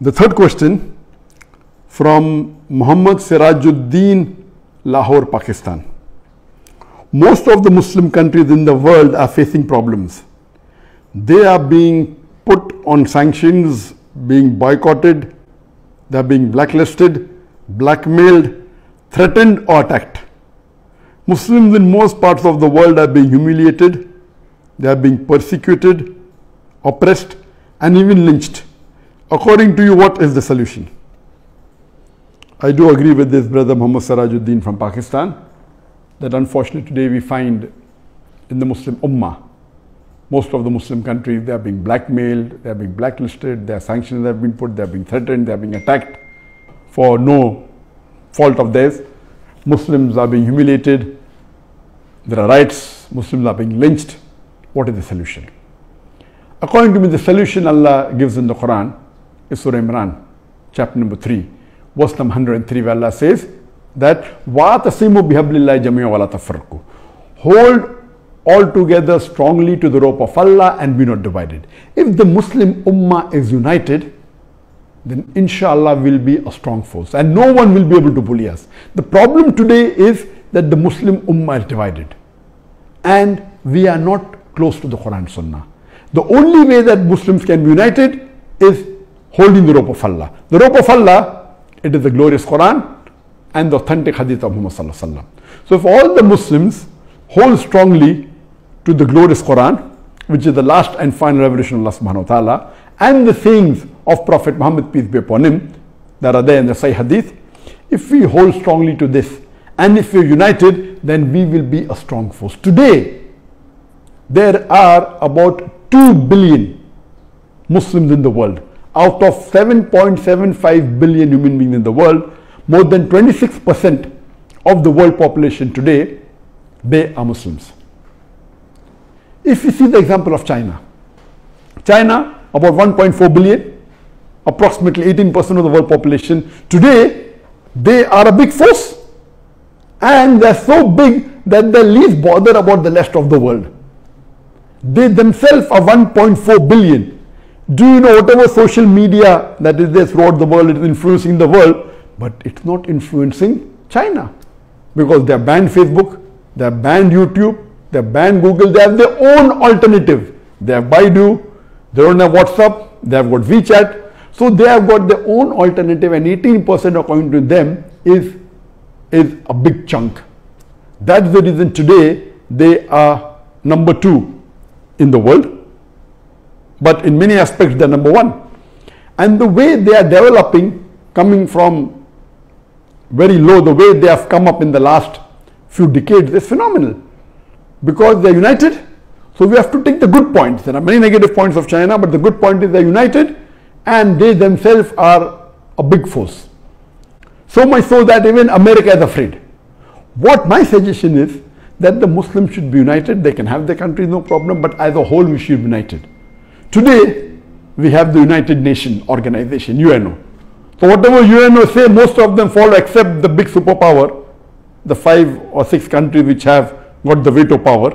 The third question from Muhammad Sirajuddin, Lahore, Pakistan. Most of the Muslim countries in the world are facing problems. They are being put on sanctions, being boycotted, they are being blacklisted, blackmailed, threatened, or attacked. Muslims in most parts of the world are being humiliated, they are being persecuted, oppressed, and even lynched. According to you, what is the solution? I do agree with this brother Muhammad Sirajuddin from Pakistan that unfortunately today we find in the Muslim Ummah, most of the Muslim countries, they are being blackmailed, they are being blacklisted, their sanctions have been put, they are being threatened, they are being attacked for no fault of theirs. Muslims are being humiliated, there are riots, Muslims are being lynched. What is the solution? According to me, the solution Allah gives in the Quran Surah Imran, chapter number 3, verse number 103, where Allah says that وَاتَصِمُوا بِحَبْلِ اللَّهِ جَمِيعًا وَلَا تَفَرْقُوا Hold all together strongly to the rope of Allah and be not divided. If the Muslim Ummah is united, then inshallah will be a strong force and no one will be able to bully us. The problem today is that the Muslim Ummah is divided and we are not close to the Quran Sunnah. The only way that Muslims can be united is holding the rope of Allah. The rope of Allah, it is the glorious Quran and the authentic hadith of Muhammad So if all the Muslims hold strongly to the glorious Quran, which is the last and final revelation of Allah subhanahu wa ta'ala, and the things of Prophet Muhammad, peace be upon him, that are there in the Sahih Hadith, if we hold strongly to this and if we're united, then we will be a strong force. Today, there are about 2 billion Muslims in the world. Out of 7.75 billion human beings in the world, more than 26% of the world population today, they are Muslims. If you see the example of China, China, about 1.4 billion, approximately 18% of the world population. Today, they are a big force and they're so big that they least bother about the rest of the world. They themselves are 1.4 billion. Do you know whatever social media that is there throughout the world is influencing the world, but it's not influencing China because they have banned Facebook, they have banned YouTube, they have banned Google, they have their own alternative. They have Baidu, they don't have WhatsApp, they have got WeChat. So they have got their own alternative and 18% according to them is, is a big chunk. That's the reason today they are number two in the world. But in many aspects they're number one. And the way they are developing, coming from very low, the way they have come up in the last few decades is phenomenal. Because they're united, so we have to take the good points. There are many negative points of China, but the good point is they're united and they themselves are a big force. So much so that even America is afraid. What my suggestion is that the Muslims should be united. They can have their country, no problem, but as a whole we should be united. Today, we have the United Nations Organization, UNO. So whatever UNO say, most of them follow except the big superpower, the five or six countries which have got the veto power.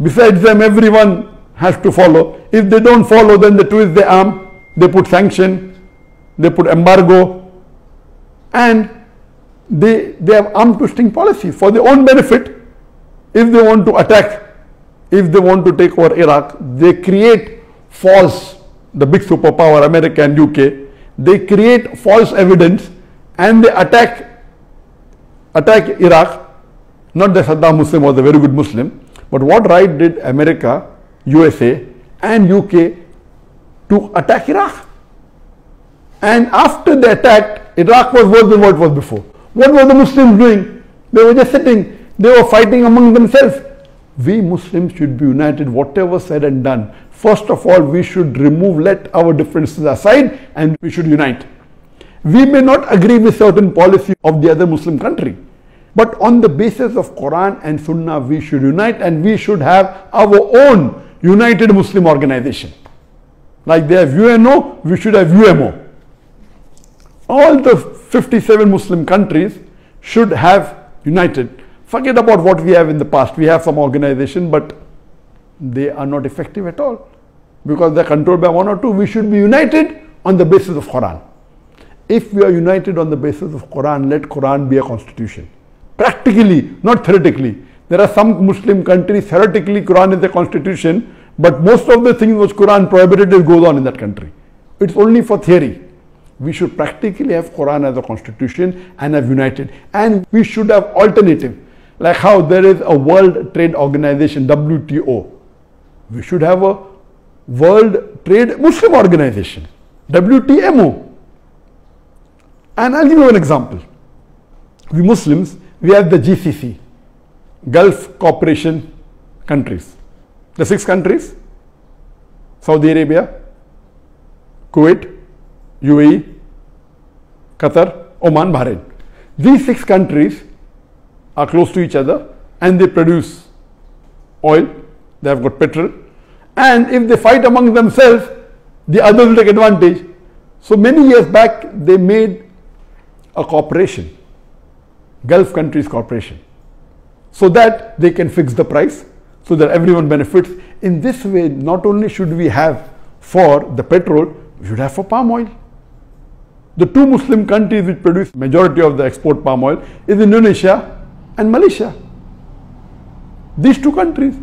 Besides them, everyone has to follow. If they don't follow, then they twist their arm, they put sanction, they put embargo, and they, they have arm twisting policy for their own benefit. If they want to attack, if they want to take over Iraq, they create false, the big superpower, America and UK, they create false evidence and they attack, attack Iraq. Not that Saddam Hussein was a very good Muslim, but what right did America, USA and UK to attack Iraq? And after they attacked, Iraq was worse than what it was before. What were the Muslims doing? They were just sitting, they were fighting among themselves. We Muslims should be united, whatever said and done. First of all, we should remove, let our differences aside and we should unite. We may not agree with certain policy of the other Muslim country, but on the basis of Quran and Sunnah, we should unite and we should have our own united Muslim organization. Like they have UNO, we should have UMO. All the 57 Muslim countries should have united. Forget about what we have in the past. We have some organization, but they are not effective at all because they're controlled by one or two. We should be united on the basis of Quran. If we are united on the basis of Quran, let Quran be a constitution. Practically, not theoretically. There are some Muslim countries, theoretically Quran is a constitution, but most of the things which Quran prohibited goes on in that country. It's only for theory. We should practically have Quran as a constitution and have united. And we should have alternative. Like how there is a World Trade Organization, WTO. We should have a World Trade Muslim Organization, WTMO. And I'll give you an example. We Muslims, we have the GCC, Gulf Cooperation countries. The six countries Saudi Arabia, Kuwait, UAE, Qatar, Oman, Bahrain. These six countries are close to each other and they produce oil, they have got petrol, and if they fight among themselves, the others will take advantage. So many years back, they made a corporation, Gulf countries Corporation, so that they can fix the price, so that everyone benefits. In this way, not only should we have for the petrol, we should have for palm oil. The two Muslim countries which produce majority of the export palm oil is Indonesia and Malaysia. These two countries.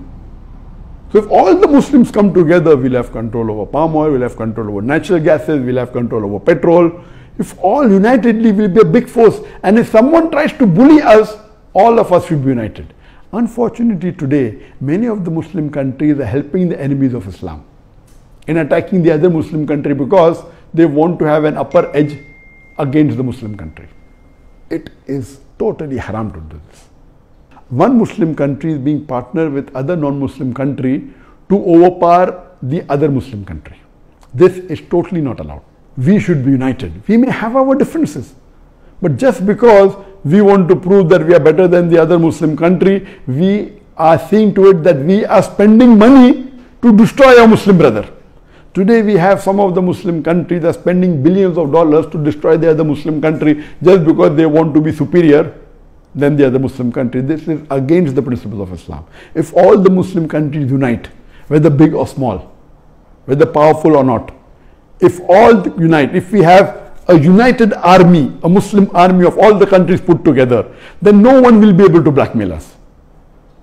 So if all the Muslims come together, we'll have control over palm oil, we'll have control over natural gases, we'll have control over petrol. If all unitedly, we'll be a big force. And if someone tries to bully us, all of us will be united. Unfortunately today, many of the Muslim countries are helping the enemies of Islam in attacking the other Muslim country because they want to have an upper edge against the Muslim country. It is totally haram to do this. One Muslim country is being partnered with other non-Muslim country to overpower the other Muslim country. This is totally not allowed. We should be united. We may have our differences, but just because we want to prove that we are better than the other Muslim country, we are seeing to it that we are spending money to destroy our Muslim brother. Today we have some of the Muslim countries are spending billions of dollars to destroy the other Muslim country just because they want to be superior than the other Muslim country. This is against the principles of Islam. If all the Muslim countries unite, whether big or small, whether powerful or not, if all unite, if we have a united army, a Muslim army of all the countries put together, then no one will be able to blackmail us.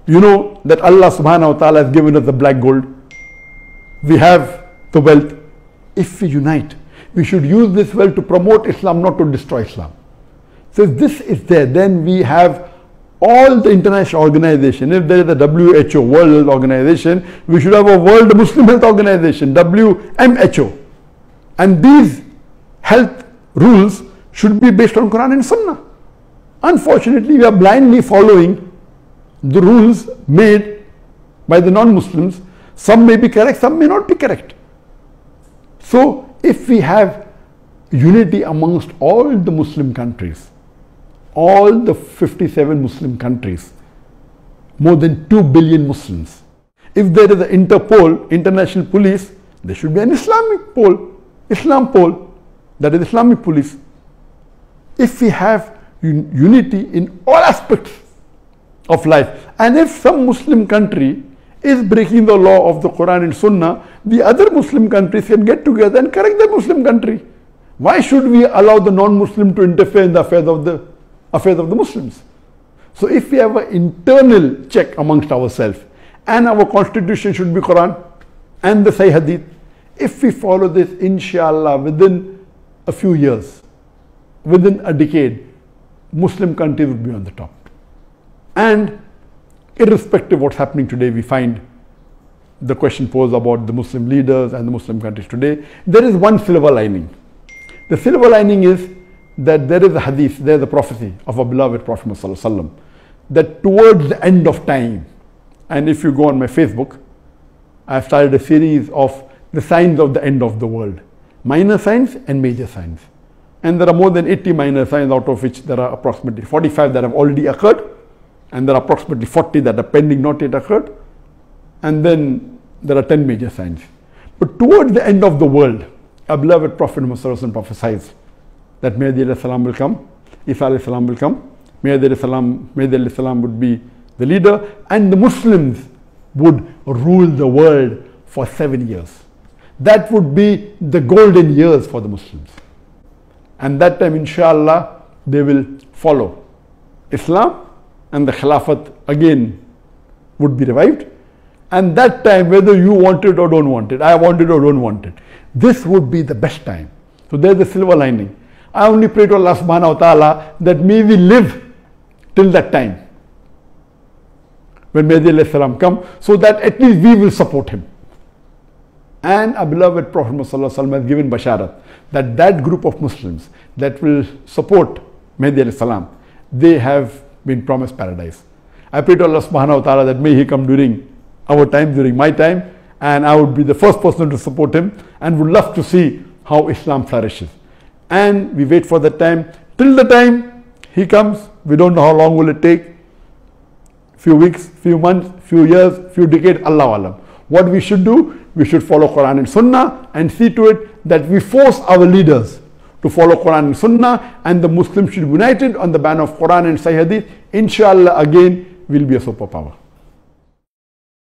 You know that Allah subhanahu wa ta'ala has given us the black gold. We have the wealth. If we unite, we should use this wealth to promote Islam, not to destroy Islam. So if this is there, then we have all the international organization. If there is a WHO, World Organization, we should have a World Muslim Health Organization, WMHO. And these health rules should be based on Quran and Sunnah. Unfortunately, we are blindly following the rules made by the non-Muslims. Some may be correct, some may not be correct. So if we have unity amongst all the Muslim countries, all the 57 Muslim countries, more than 2 billion Muslims. If there is an Interpol, international police, there should be an Islamic pole, Islam pole, that is Islamic police. If we have un unity in all aspects of life, and if some Muslim country is breaking the law of the Quran and Sunnah, the other Muslim countries can get together and correct the Muslim country. Why should we allow the non-Muslim to interfere in the affairs of the affairs of the Muslims? So if we have an internal check amongst ourselves, and our constitution should be Quran and the Sahih Hadith, if we follow this, inshallah, within a few years, within a decade, Muslim countries would be on the top. And irrespective of what's happening today, we find the question posed about the Muslim leaders and the Muslim countries today, there is one silver lining. The silver lining is that there is a hadith, there is a prophecy of our beloved Prophet Muhammad that towards the end of time, and if you go on my Facebook, I've started a series of the signs of the end of the world, minor signs and major signs. And there are more than 80 minor signs out of which there are approximately 45 that have already occurred and there are approximately 40 that are pending not yet occurred and then there are 10 major signs. But towards the end of the world, our beloved Prophet Muhammad prophesies that Mahdi salam will come, Isa salam will come, Mahdi salam, Mahdi salam would be the leader and the Muslims would rule the world for seven years. That would be the golden years for the Muslims. And that time, inshallah, they will follow Islam and the Khilafat again would be revived. And that time, whether you want it or don't want it, I want it or don't want it, this would be the best time. So there's the silver lining. I only pray to Allah subhanahu wa ta'ala that may we live till that time when Mahdi salam come so that at least we will support him. And our beloved Prophet Muhammad has given basharat that that group of Muslims that will support Mahdi salam, they have been promised paradise. I pray to Allah subhanahu wa ta'ala that may he come during our time, during my time, and I would be the first person to support him and would love to see how Islam flourishes. And we wait for that time. Till the time he comes, we don't know how long will it take. Few weeks, few months, few years, few decades, Allah Alam. What we should do, we should follow Quran and Sunnah and see to it that we force our leaders to follow Quran and Sunnah and the Muslims should be united on the banner of Quran and Sahih Hadith. Inshallah again will be a superpower.